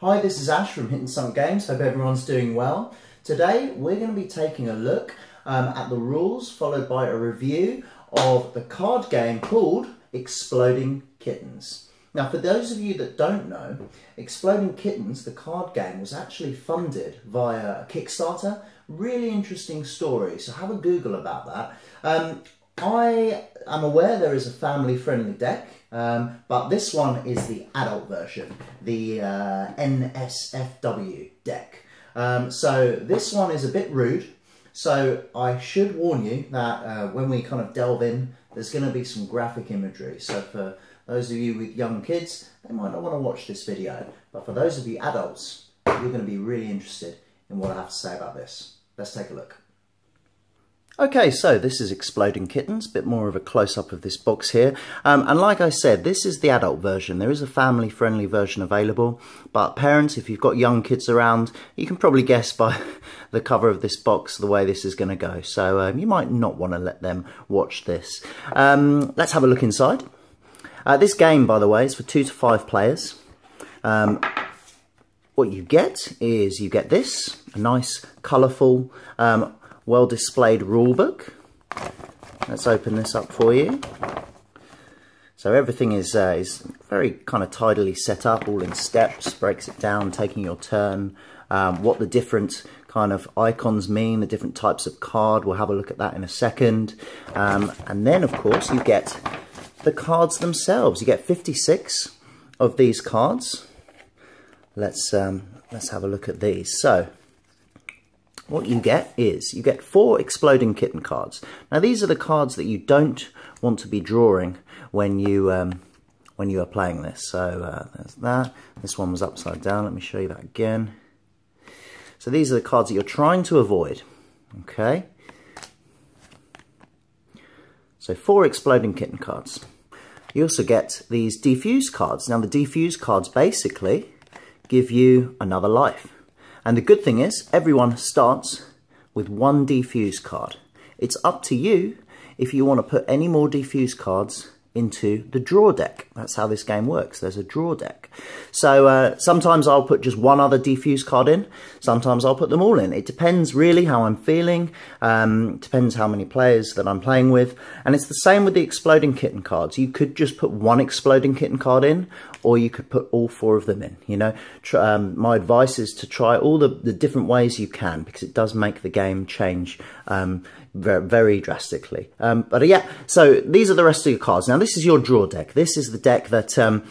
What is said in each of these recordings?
Hi, this is Ash from Hit and Sunk Games. Hope everyone's doing well. Today we're going to be taking a look um, at the rules followed by a review of the card game called Exploding Kittens. Now, for those of you that don't know, Exploding Kittens, the card game, was actually funded via Kickstarter. Really interesting story, so have a Google about that. Um, I am aware there is a family friendly deck, um, but this one is the adult version, the uh, NSFW deck. Um, so this one is a bit rude, so I should warn you that uh, when we kind of delve in, there's going to be some graphic imagery. So for those of you with young kids, they might not want to watch this video, but for those of you adults, you're going to be really interested in what I have to say about this. Let's take a look. Okay, so this is Exploding Kittens, a bit more of a close-up of this box here. Um, and like I said, this is the adult version. There is a family-friendly version available, but parents, if you've got young kids around, you can probably guess by the cover of this box the way this is going to go. So um, you might not want to let them watch this. Um, let's have a look inside. Uh, this game, by the way, is for two to five players. Um, what you get is you get this, a nice, colourful, um, well displayed rulebook. Let's open this up for you. So everything is, uh, is very kind of tidily set up, all in steps, breaks it down, taking your turn, um, what the different kind of icons mean, the different types of card, we'll have a look at that in a second. Um, and then of course you get the cards themselves. You get 56 of these cards. Let's, um, let's have a look at these. So what you get is you get four exploding kitten cards. Now these are the cards that you don't want to be drawing when you um, when you are playing this. So uh, there's that. This one was upside down. Let me show you that again. So these are the cards that you're trying to avoid. Okay. So four exploding kitten cards. You also get these defuse cards. Now the defuse cards basically give you another life. And the good thing is, everyone starts with one defuse card. It's up to you if you want to put any more defuse cards into the draw deck. That's how this game works. There's a draw deck. So uh, sometimes I'll put just one other defuse card in. Sometimes I'll put them all in. It depends really how I'm feeling. Um, depends how many players that I'm playing with. And it's the same with the exploding kitten cards. You could just put one exploding kitten card in or you could put all four of them in. You know, um, my advice is to try all the, the different ways you can because it does make the game change um, very, drastically. Um, but uh, yeah, so these are the rest of your cards. Now this is your draw deck. This is the deck that um,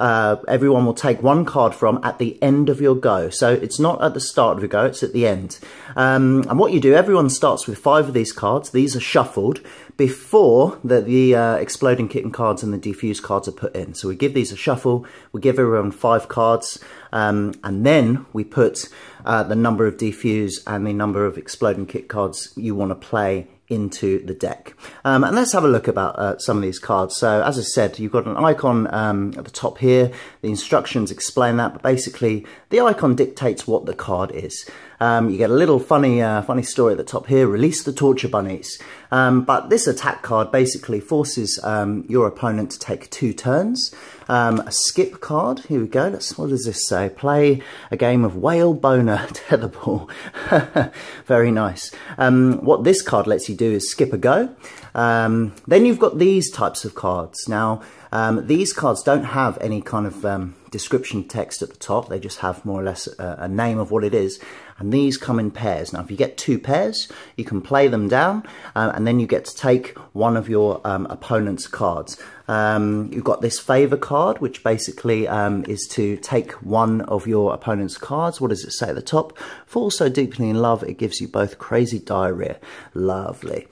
uh, everyone will take one card from at the end of your go. So it's not at the start of your go, it's at the end. Um, and what you do, everyone starts with five of these cards. These are shuffled before the, the uh, exploding kitten cards and the defuse cards are put in. So we give these a shuffle, we give everyone five cards, um, and then we put uh, the number of defuse and the number of exploding kit cards you want to play into the deck. Um, and let's have a look about uh, some of these cards. So as I said, you've got an icon um, at the top here. The instructions explain that, but basically the icon dictates what the card is. Um, you get a little funny, uh, funny story at the top here, release the torture bunnies. Um, but this attack card basically forces um, your opponent to take two turns. Um, a skip card, here we go, Let's, what does this say? Play a game of whale boner tetherball. Very nice. Um, what this card lets you do is skip a go. Um, then you've got these types of cards. Now, um, these cards don't have any kind of um, description text at the top. They just have more or less a, a, name of what it is. And these come in pairs. Now, if you get two pairs, you can play them down, uh, and then you get to take one of your um, opponent's cards. Um, you've got this favor card, which basically um, is to take one of your opponent's cards. What does it say at the top? Fall so deeply in love, it gives you both crazy diarrhea. Lovely.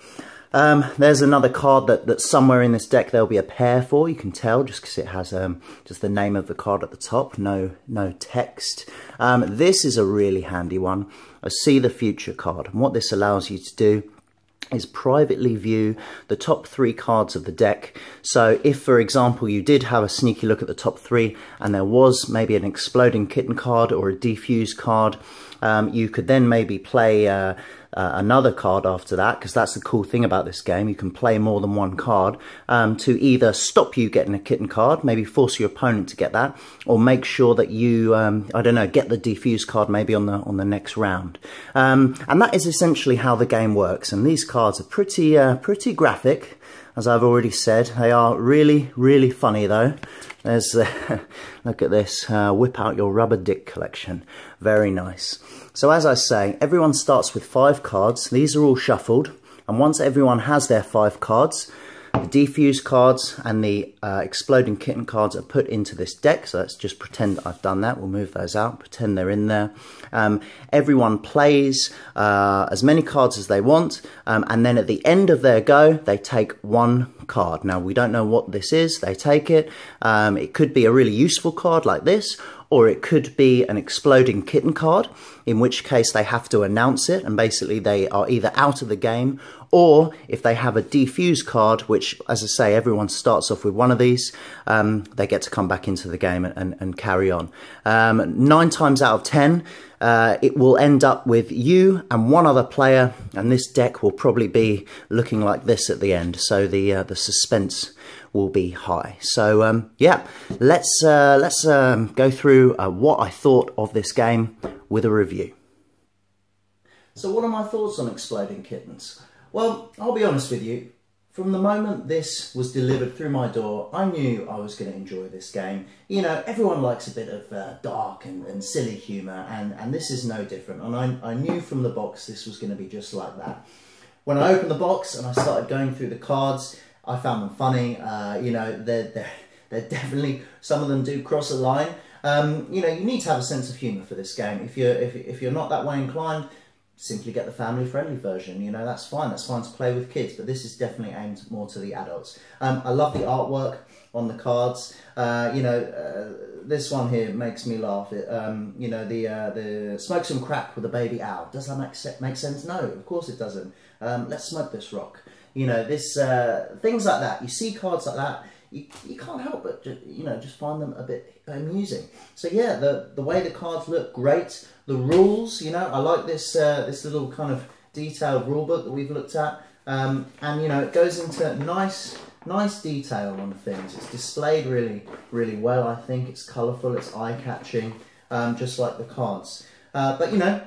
Um, there's another card that, that somewhere in this deck there'll be a pair for. You can tell just because it has um, just the name of the card at the top, no no text. Um, this is a really handy one, a See the Future card. And what this allows you to do is privately view the top three cards of the deck. So if, for example, you did have a sneaky look at the top three and there was maybe an exploding kitten card or a defuse card, Um, you could then maybe play uh, uh, another card after that, because that's the cool thing about this game. You can play more than one card um, to either stop you getting a kitten card, maybe force your opponent to get that, or make sure that you, um, I don't know, get the defuse card maybe on the on the next round. Um, and that is essentially how the game works. And these cards are pretty uh, pretty graphic, as I've already said. They are really really funny though. There's, uh, look at this, uh, whip out your rubber dick collection. Very nice. So as I say, everyone starts with five cards. These are all shuffled. And once everyone has their five cards, the defuse cards and the uh, exploding kitten cards are put into this deck. So let's just pretend I've done that. We'll move those out, pretend they're in there. Um, everyone plays uh, as many cards as they want. Um, and then at the end of their go, they take one card. Now, we don't know what this is. They take it. Um, it could be a really useful card like this, or it could be an exploding kitten card, in which case they have to announce it and basically they are either out of the game or if they have a defuse card, which, as I say, everyone starts off with one of these, um, they get to come back into the game and, and, carry on. Um, nine times out of ten, uh, it will end up with you and one other player, and this deck will probably be looking like this at the end. So the uh, the suspense will be high. So um, yeah, let's uh, let's um, go through uh, what I thought of this game with a review. So what are my thoughts on Exploding Kittens? Well, I'll be honest with you. From the moment this was delivered through my door, I knew I was going to enjoy this game. You know, everyone likes a bit of uh, dark and, and, silly humour, and, and this is no different. And I, I knew from the box this was going to be just like that. When I opened the box and I started going through the cards, I found them funny. Uh, you know, they're, they're, they're definitely, some of them do cross a line. Um, you know, you need to have a sense of humour for this game. If you're, if, if you're not that way inclined, simply get the family friendly version. You know, that's fine. That's fine to play with kids, but this is definitely aimed more to the adults. Um, I love the artwork on the cards. Uh, you know, uh, this one here makes me laugh. It, um, you know, the uh, the smoke some crack with a baby owl. Does that make, make sense? No, of course it doesn't. Um, let's smoke this rock. You know, this uh, things like that. You see cards like that. You, you can't help but just, you know just find them a bit amusing. So yeah, the the way the cards look great the rules, you know, I like this uh, this little kind of detailed rule book that we've looked at. Um, and, you know, it goes into nice nice detail on things. It's displayed really, really well, I think. It's colourful, it's eye-catching, um, just like the cards. Uh, but, you know,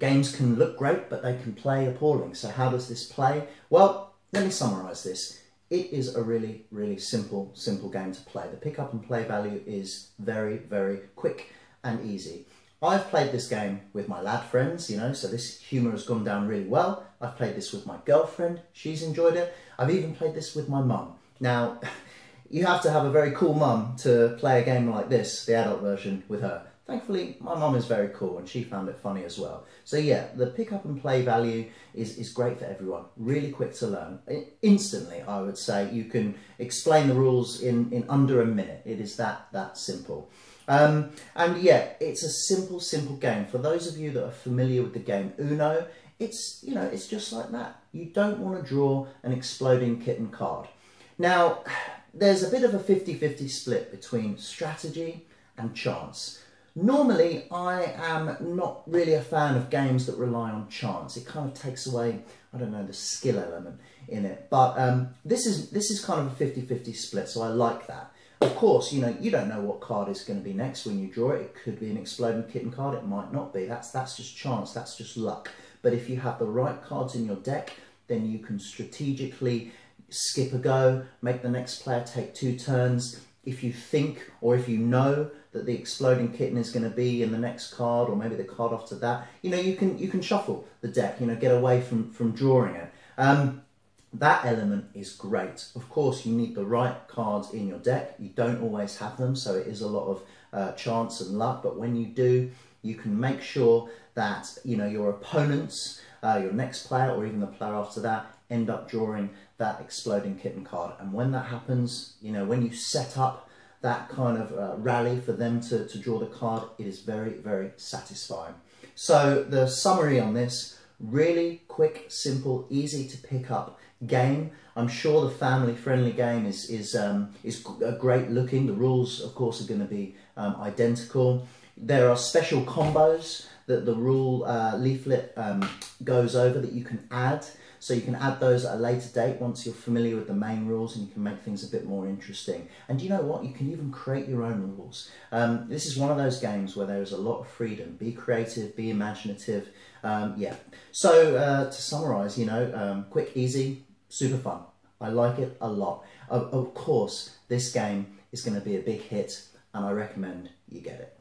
games can look great, but they can play appalling. So how does this play? Well, let me summarise this. It is a really, really simple, simple game to play. The pick up and play value is very, very quick and easy. I've played this game with my lad friends, you know, so this humour has gone down really well. I've played this with my girlfriend, she's enjoyed it. I've even played this with my mum. Now, you have to have a very cool mum to play a game like this, the adult version, with her. Thankfully, my mum is very cool and she found it funny as well. So yeah, the pick up and play value is, is great for everyone. Really quick to learn. Instantly, I would say, you can explain the rules in, in under a minute. It is that, that simple. Um, and yeah, it's a simple, simple game. For those of you that are familiar with the game Uno, it's, you know, it's just like that. You don't want to draw an exploding kitten card. Now, there's a bit of a 50-50 split between strategy and chance. Normally, I am not really a fan of games that rely on chance. It kind of takes away, I don't know, the skill element in it. But um, this is this is kind of a 50-50 split, so I like that. Of course, you know, you don't know what card is going to be next when you draw it. It could be an exploding kitten card, it might not be. That's, that's just chance, that's just luck. But if you have the right cards in your deck, then you can strategically skip a go, make the next player take two turns. If you think or if you know that the exploding kitten is going to be in the next card or maybe the card after that, you know, you can you can shuffle the deck, you know, get away from, from drawing it. Um, that element is great. Of course, you need the right cards in your deck. You don't always have them, so it is a lot of uh, chance and luck. But when you do, you can make sure that you know your opponents, uh, your next player, or even the player after that, end up drawing that exploding kitten card. And when that happens, you know when you set up that kind of uh, rally for them to, to draw the card, it is very, very satisfying. So the summary on this, really quick, simple, easy to pick up game. I'm sure the family-friendly game is is um, is great looking. The rules, of course, are going to be um, identical. There are special combos that the rule uh, leaflet um, goes over that you can add. So you can add those at a later date once you're familiar with the main rules and you can make things a bit more interesting. And you know what? You can even create your own rules. Um, this is one of those games where there is a lot of freedom. Be creative, be imaginative. Um, yeah. So uh, to summarize, you know, um, quick, easy, super fun. I like it a lot. Of, of course, this game is going to be a big hit and I recommend you get it.